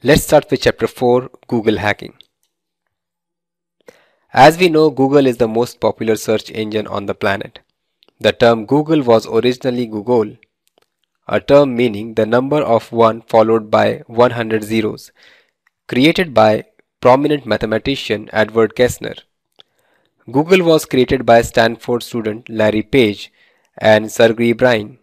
Let's start with chapter 4 Google hacking. As we know, Google is the most popular search engine on the planet. The term Google was originally Googol, a term meaning the number of 1 followed by 100 zeros, created by prominent mathematician Edward Kasner. Google was created by Stanford student Larry Page and Sergey Brin.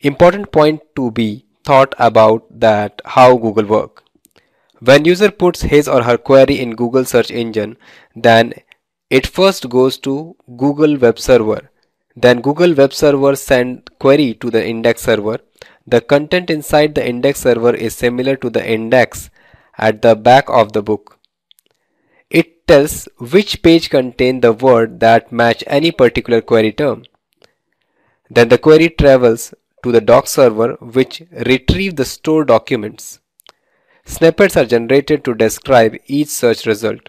Important point to be thought about that how Google work. When user puts his or her query in Google search engine, then it first goes to Google web server. Then Google web server send query to the index server. The content inside the index server is similar to the index at the back of the book It tells which page contain the word that match any particular query term. Then the query travels to the doc server which retrieve the stored documents. Snippets are generated to describe each search result.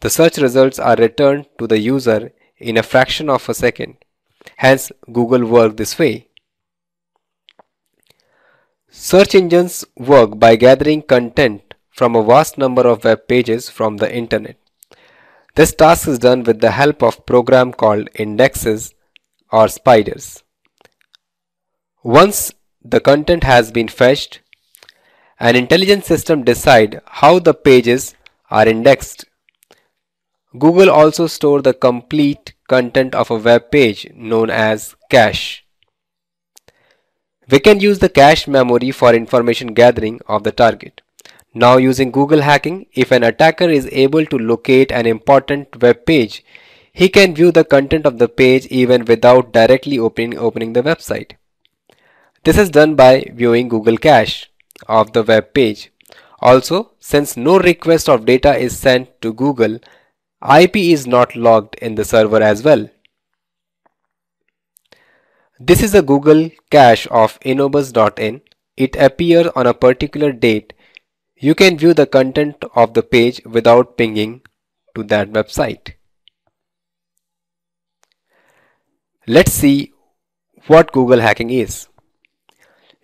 The search results are returned to the user in a fraction of a second. Hence, Google work this way. Search engines work by gathering content from a vast number of web pages from the internet. This task is done with the help of program called indexes or spiders. Once the content has been fetched, an intelligent system decide how the pages are indexed. Google also store the complete content of a web page known as cache. We can use the cache memory for information gathering of the target. Now using Google hacking, if an attacker is able to locate an important web page, he can view the content of the page even without directly opening, opening the website. This is done by viewing Google cache of the web page. Also, since no request of data is sent to Google, IP is not logged in the server as well. This is a Google cache of innobuzz.in. It appears on a particular date you can view the content of the page without pinging to that website. Let's see what Google hacking is.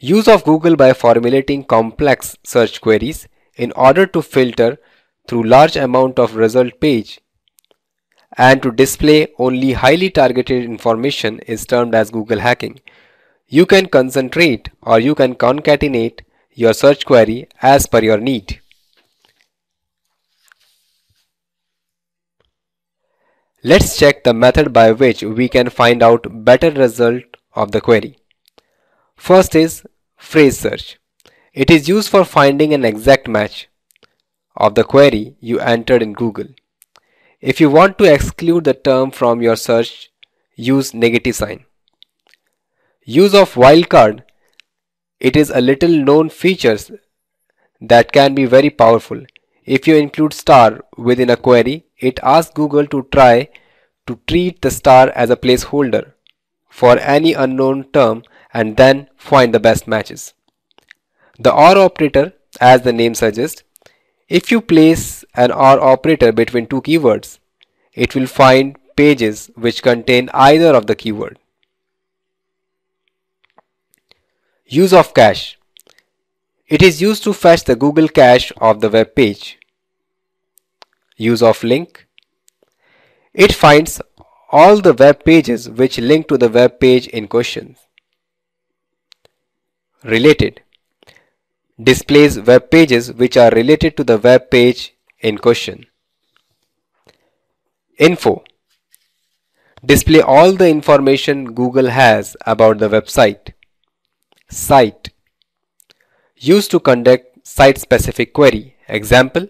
Use of Google by formulating complex search queries in order to filter through large amount of result page and to display only highly targeted information is termed as Google hacking. You can concentrate or you can concatenate your search query as per your need. Let's check the method by which we can find out better result of the query. First is phrase search. It is used for finding an exact match of the query you entered in Google. If you want to exclude the term from your search, use negative sign. Use of wildcard it is a little known features that can be very powerful. If you include star within a query, it asks Google to try to treat the star as a placeholder for any unknown term and then find the best matches. The OR operator, as the name suggests, if you place an OR operator between two keywords, it will find pages which contain either of the keyword. Use of cache. It is used to fetch the Google cache of the web page. Use of link. It finds all the web pages which link to the web page in question. Related. Displays web pages which are related to the web page in question. Info. Display all the information Google has about the website. Site Used to conduct site-specific query. Example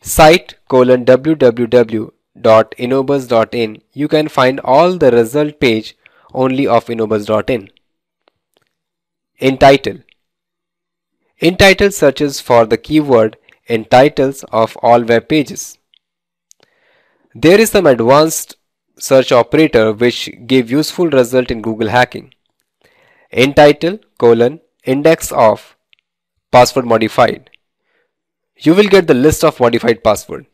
Site colon www.innobuzz.in You can find all the result page only of innobuzz.in. In title In title searches for the keyword in titles of all web pages. There is some advanced search operator which give useful result in Google hacking in title colon index of password modified. You will get the list of modified password.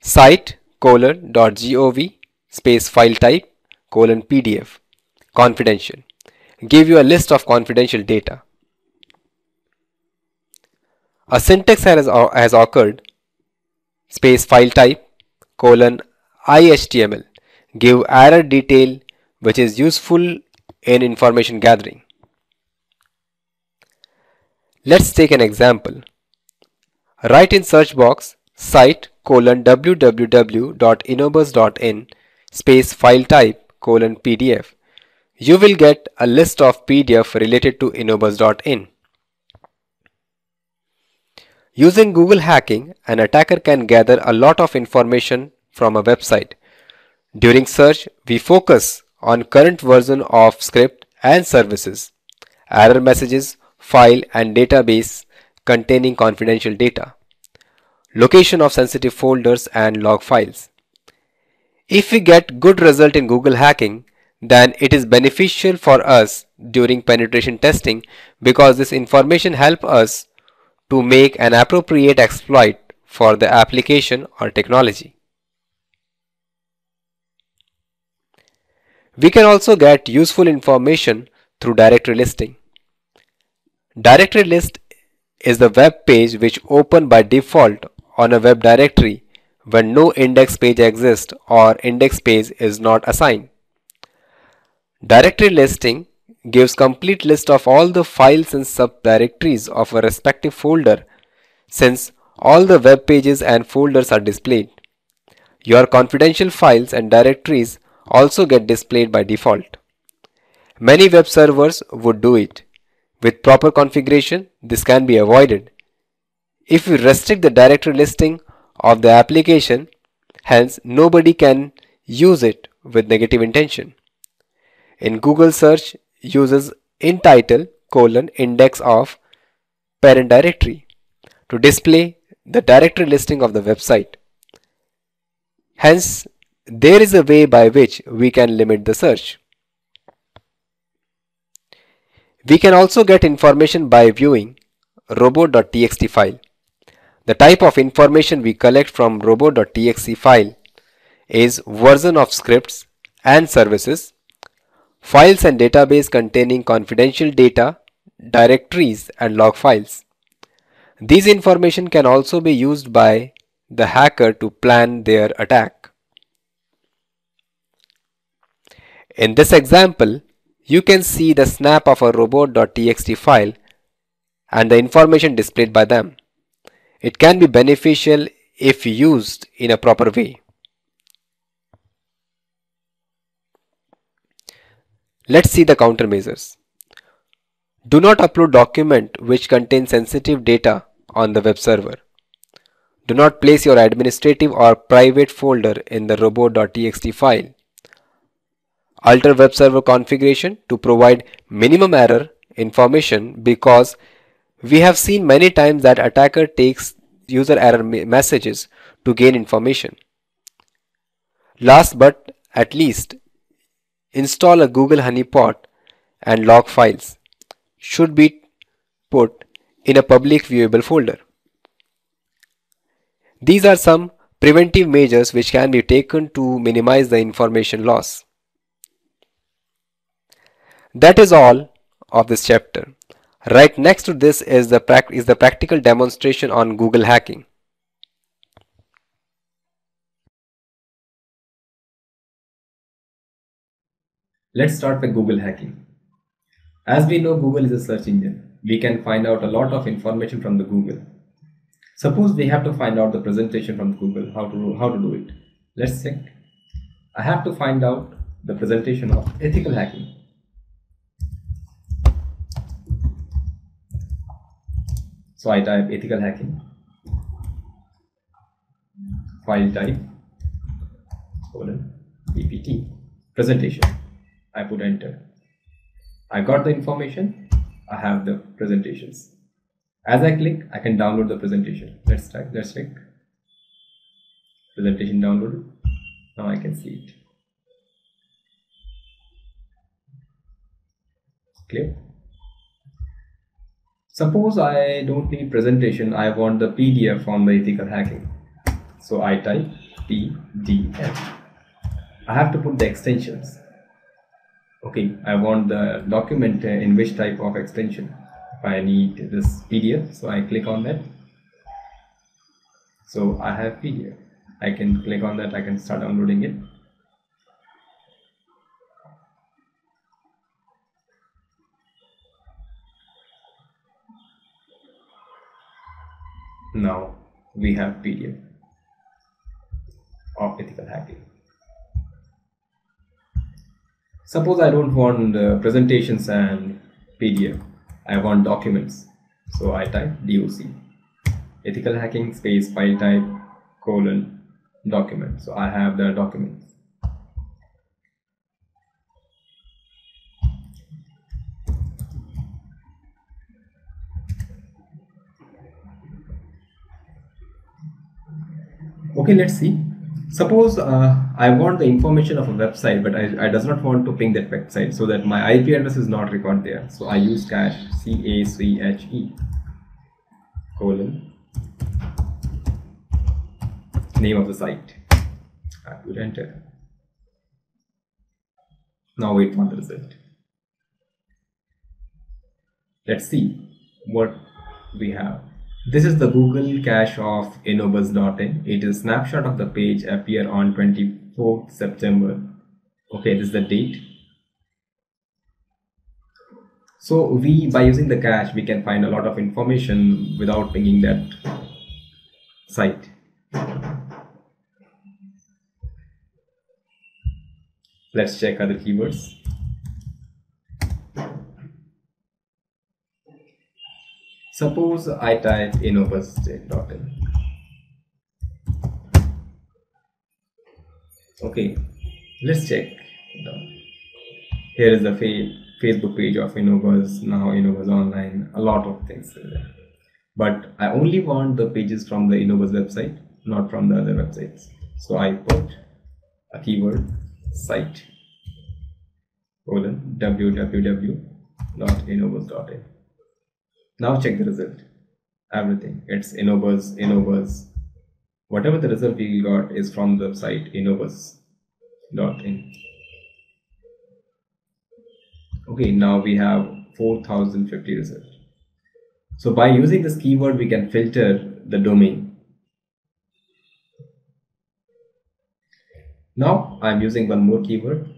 Site colon dot gov space file type colon pdf confidential give you a list of confidential data A syntax has, has occurred space file type colon IHTML give error detail which is useful in information gathering. Let's take an example. Write in search box site colon www.innobuzz.in space file type colon PDF. You will get a list of PDF related to innobuzz.in. Using Google hacking, an attacker can gather a lot of information from a website. During search, we focus on current version of script and services, error messages, file and database containing confidential data, location of sensitive folders and log files. If we get good result in Google hacking, then it is beneficial for us during penetration testing because this information help us to make an appropriate exploit for the application or technology. We can also get useful information through directory listing. Directory list is the web page which open by default on a web directory when no index page exists or index page is not assigned. Directory listing gives complete list of all the files and subdirectories of a respective folder since all the web pages and folders are displayed. Your confidential files and directories also get displayed by default. Many web servers would do it. With proper configuration, this can be avoided. If we restrict the directory listing of the application, hence nobody can use it with negative intention. In Google search uses in title colon index of parent directory to display the directory listing of the website. Hence, there is a way by which we can limit the search. We can also get information by viewing robot.txt file. The type of information we collect from robot.txt file is version of scripts and services, files and database containing confidential data, directories and log files. These information can also be used by the hacker to plan their attack. In this example, you can see the snap of a robot.txt file and the information displayed by them. It can be beneficial if used in a proper way. Let's see the countermeasures. Do not upload document which contain sensitive data on the web server. Do not place your administrative or private folder in the robot.txt file alter web server configuration to provide minimum error information because we have seen many times that attacker takes user error messages to gain information. Last but at least, install a Google honeypot and log files should be put in a public viewable folder. These are some preventive measures which can be taken to minimize the information loss. That is all of this chapter. Right next to this is the, is the practical demonstration on Google hacking. Let's start with Google hacking. As we know Google is a search engine. We can find out a lot of information from the Google. Suppose we have to find out the presentation from Google, how to, how to do it. Let's check. I have to find out the presentation of ethical hacking. So I type ethical hacking, file type, colon, PPT, presentation. I put enter. I got the information. I have the presentations. As I click, I can download the presentation. Let's type, let's check. Presentation downloaded. Now I can see it. Clear? Suppose I don't need presentation, I want the PDF on the ethical hacking. So I type PDF. I have to put the extensions. Okay, I want the document uh, in which type of extension. If I need this PDF, so I click on that. so I have PDF I can click on that I can start downloading it now we have PDF of ethical hacking suppose I don't want uh, presentations and PDF. I want documents. So I type doc ethical hacking space file type colon document. So I have the documents. Okay let's see suppose uh, I want the information of a website but I, I does not want to ping that website so that my IP address is not recorded there. So I use cache C-A-C-H-E colon name of the site. I put enter. Now wait for the result. Let's see what we have this is the Google cache of Innobuzz.in. It is a snapshot of the page appear on 24th September. Okay, this is the date. So we, by using the cache, we can find a lot of information without pinging that site. Let's check other keywords. Suppose I type innobuzz.in. Okay, let's check. Here is the Facebook page of Innobuzz, now Innobuzz Online, a lot of things there. But I only want the pages from the Innobuzz website, not from the other websites. So I put a keyword site colon www.innobuzz.in now check the result. Everything. It's Innobuzz, Innobuzz. Whatever the result we got is from the site innobuzz.in. Okay, now we have 4050 result. So by using this keyword, we can filter the domain. Now I'm using one more keyword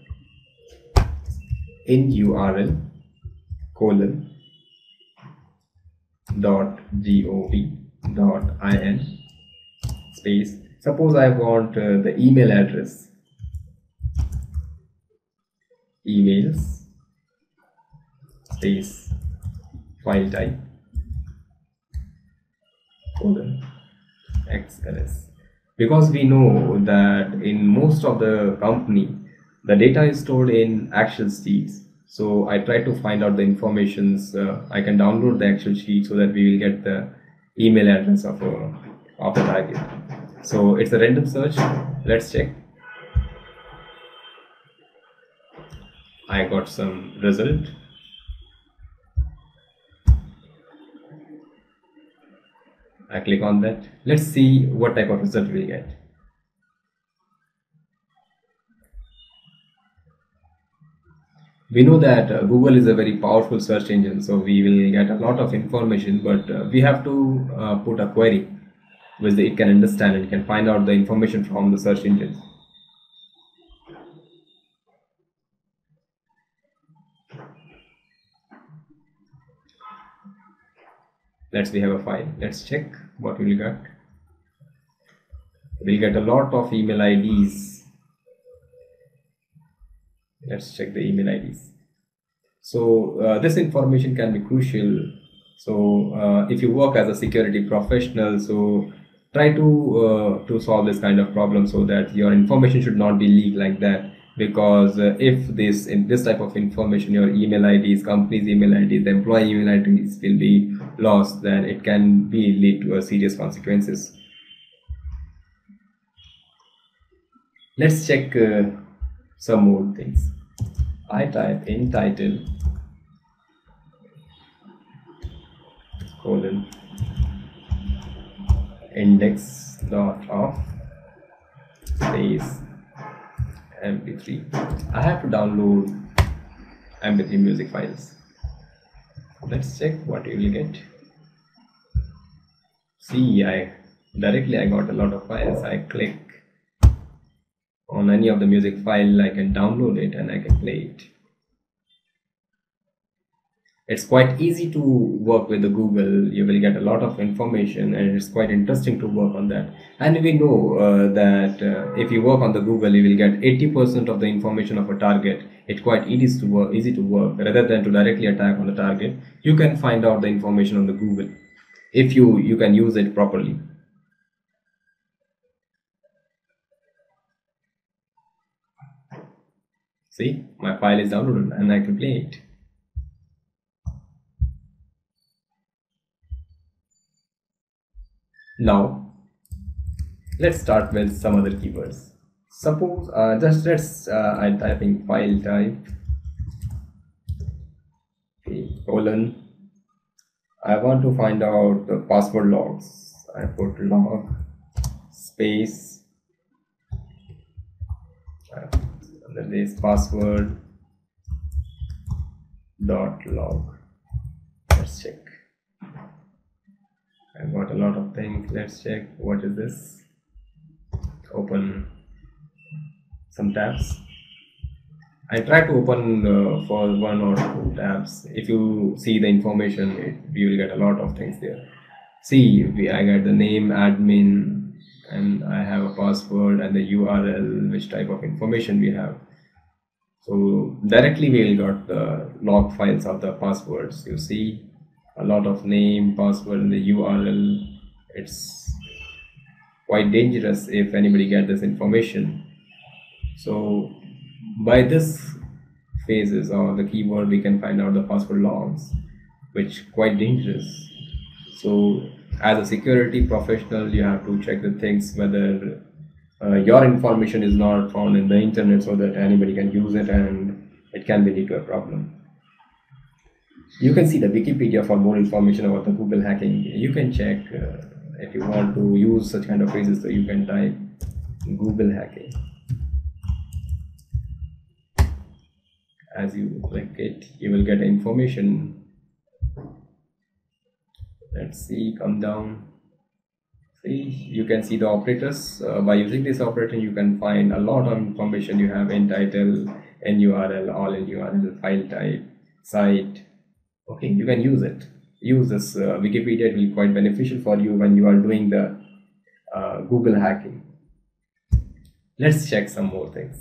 in URL colon dot gov dot in space. Suppose I want uh, the email address. Emails space file type colon xls because we know that in most of the company the data is stored in Excel sheets so I try to find out the informations. Uh, I can download the Excel sheet so that we will get the email address of a, uh, of the target. So it's a random search. Let's check. I got some result. I click on that. Let's see what type of result we get. We know that uh, Google is a very powerful search engine, so we will get a lot of information, but uh, we have to uh, put a query which it can understand and can find out the information from the search engine. Let's we have a file. Let's check what we will get. We'll get a lot of email IDs let's check the email IDs. So uh, this information can be crucial. So uh, if you work as a security professional, so try to uh, to solve this kind of problem so that your information should not be leaked like that because uh, if this in this type of information your email IDs company's email IDs the employee email IDs will be lost then it can be lead to a serious consequences let's check uh, some more things. I type in title colon index dot of space mp3 I have to download mp3 music files. Let's check what you will get. See I directly I got a lot of files. I click on any of the music file I can download it and I can play it. It's quite easy to work with the google. You will get a lot of information and it's quite interesting to work on that. And we know uh, that uh, if you work on the google you will get 80% of the information of a target. It's quite easy to work easy to work. Rather than to directly attack on the target you can find out the information on the google. If you you can use it properly see my file is downloaded and i can play it Now, let's start with some other keywords. Suppose, uh, just let's, uh, I'm typing file type, colon. I want to find out the password logs. I put log space under this password dot log. Let's check. I've got a lot of things. Let's check what is this. Open some tabs. I try to open uh, for one or two tabs. If you see the information it, you will get a lot of things there. See I get the name admin and I have a password and the URL which type of information we have. So directly we will got the log files of the passwords. You see a lot of name password and the url it's quite dangerous if anybody get this information. So by this phases or the keyword we can find out the password logs which quite dangerous. So as a security professional you have to check the things whether uh, your information is not found in the internet so that anybody can use it and it can lead to a problem. You can see the wikipedia for more information about the google hacking. You can check uh, if you want to use such kind of phrases so you can type google hacking. As you click it you will get information let's see come down. See you can see the operators. Uh, by using this operator you can find a lot of information. You have in title in url all in url file type site. Okay you can use it. Use this uh, wikipedia it will be quite beneficial for you when you are doing the uh, google hacking. Let's check some more things.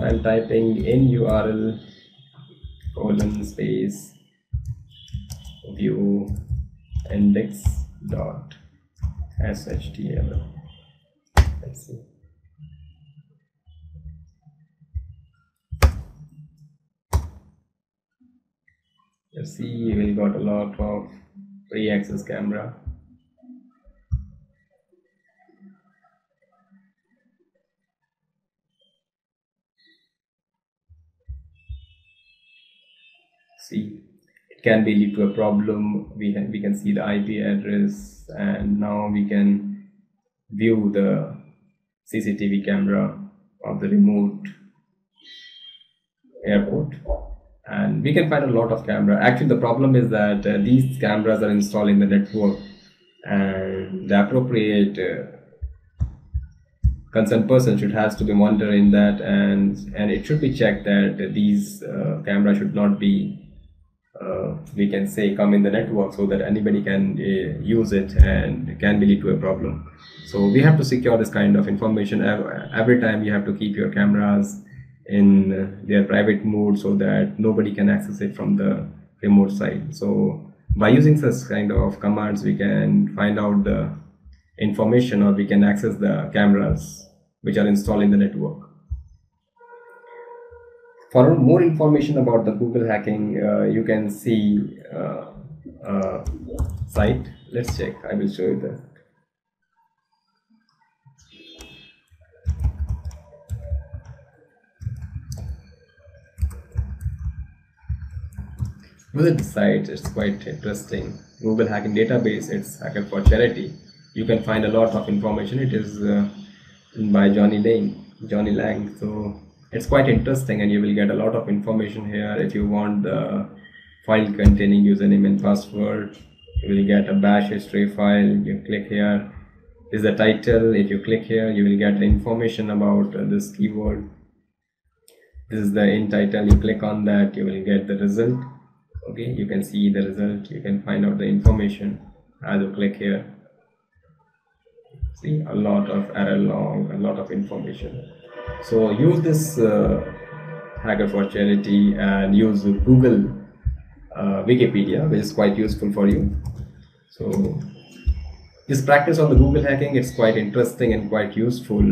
I'm typing in url colon space view index dot html let's see. You see we got a lot of free access camera. See can be lead to a problem. We we can see the ip address and now we can view the cctv camera of the remote airport. And we can find a lot of camera. Actually the problem is that uh, these cameras are installed in the network and the appropriate uh, concerned person should has to be monitoring that and and it should be checked that these uh, cameras should not be uh, we can say come in the network so that anybody can uh, use it and can be lead to a problem. So we have to secure this kind of information every time you have to keep your cameras in their private mode so that nobody can access it from the remote side. So by using such kind of commands we can find out the information or we can access the cameras which are installed in the network for more information about the google hacking uh, you can see uh, uh, site. Let's check. I will show you the visit the site it's quite interesting. Google hacking database it's hacker for charity. You can find a lot of information. It is uh, by Johnny Long Johnny Long. So it's quite interesting and you will get a lot of information here. If you want the file containing username and password you will get a bash history file. You click here. This is the title. If you click here you will get information about uh, this keyword. This is the in title. You click on that you will get the result. Okay you can see the result. You can find out the information. As you click here see a lot of error log a lot of information so use this uh, hacker for charity and use google uh, wikipedia which is quite useful for you. So this practice on the google hacking it's quite interesting and quite useful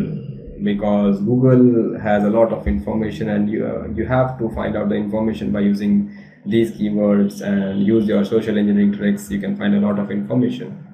because google has a lot of information and you, uh, you have to find out the information by using these keywords and use your social engineering tricks. You can find a lot of information